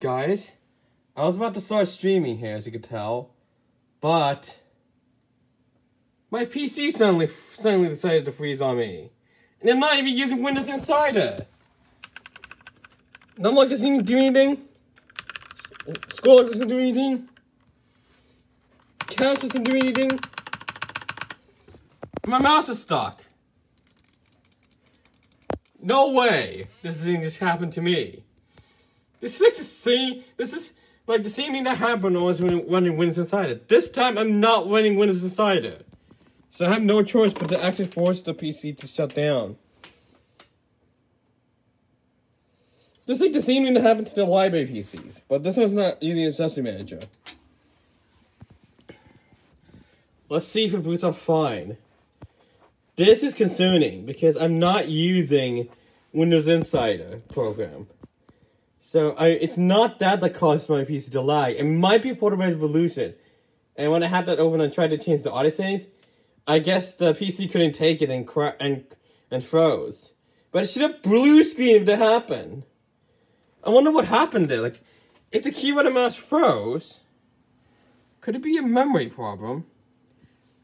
Guys, I was about to start streaming here, as you could tell, but my PC suddenly suddenly decided to freeze on me, and I'm not even using Windows Insider. Numlock doesn't even do anything. School doesn't do anything. Couch doesn't do anything. My mouse is stuck. No way this thing just happened to me. This is like the same, this is like the same thing that happened when I was running Windows Insider. This time I'm not running Windows Insider. So I have no choice but to actually force the PC to shut down. Just like the same thing that happened to the library PCs, but this one's not using a Accessory Manager. Let's see if it boots up fine. This is concerning because I'm not using Windows Insider program. So I, it's not that that caused my PC to lag. It might be Portable Revolution. And when I had that open and tried to change the audio settings, I guess the PC couldn't take it and and and froze. But it should have blue screen if that happened. I wonder what happened there. Like, if the keyboard and mouse froze, could it be a memory problem?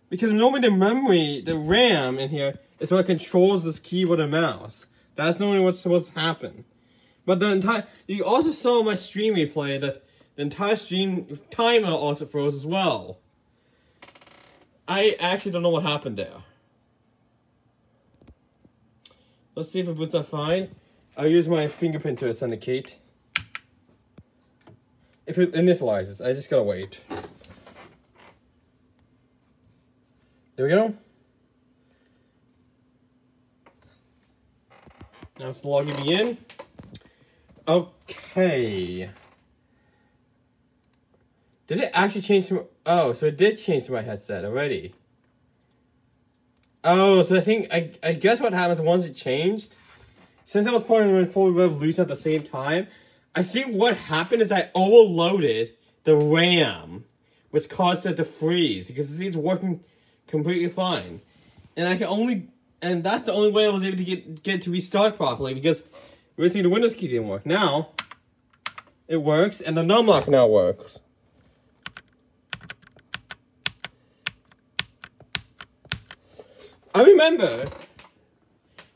Because normally the memory, the RAM in here, is what controls this keyboard and mouse. That's normally what's supposed to happen. But the entire, you also saw my stream replay that the entire stream timer also froze as well. I actually don't know what happened there. Let's see if it boots up fine. I'll use my fingerprint to authenticate. If it initializes, I just gotta wait. There we go. Now it's logging me in. Okay. Did it actually change my... Oh, so it did change to my headset already. Oh, so I think... I, I guess what happens once it changed... Since I was playing Full Revolution at the same time, I think what happened is I overloaded the RAM, which caused it to freeze, because it's working completely fine. And I can only... And that's the only way I was able to get, get to restart properly, because originally the Windows key didn't work. Now, it works, and the numlock now works. I remember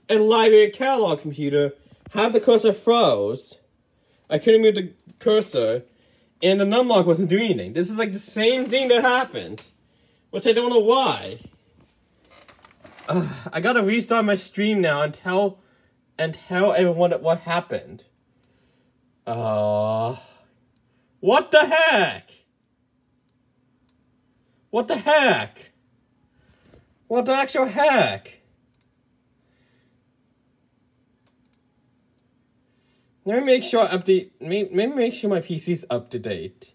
a library catalog computer had the cursor froze. I couldn't move the cursor, and the numlock wasn't doing anything. This is like the same thing that happened, which I don't know why. Uh, I gotta restart my stream now and tell and tell everyone what happened. Uh, what the heck? What the heck? What the actual heck? Let me make sure I update, maybe make sure my PC's up to date.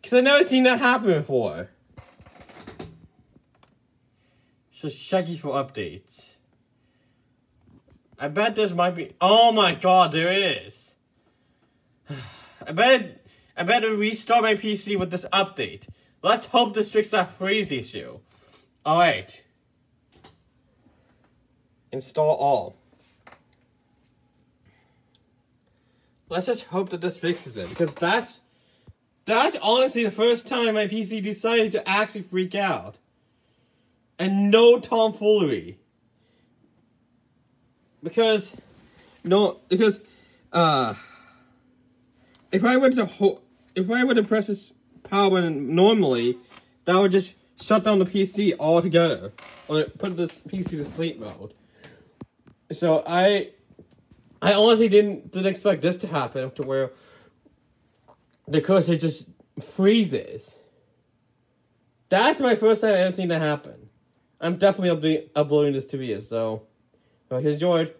Because I've never seen that happen before. So checking for updates. I bet this might be, oh my god, there is. I bet, I better restart my PC with this update. Let's hope this fixes that freeze issue. Alright. Install all. Let's just hope that this fixes it, because that's that's honestly the first time my PC decided to actually freak out. And no tomfoolery. Because no because uh if I were to if I were to press this power button normally, that would just shut down the PC altogether. Or put this PC to sleep mode. So I I honestly didn't didn't expect this to happen to where the cursor just freezes. That's my first time I've ever seen that happen. I'm definitely uploading this to you, so I hope you enjoyed.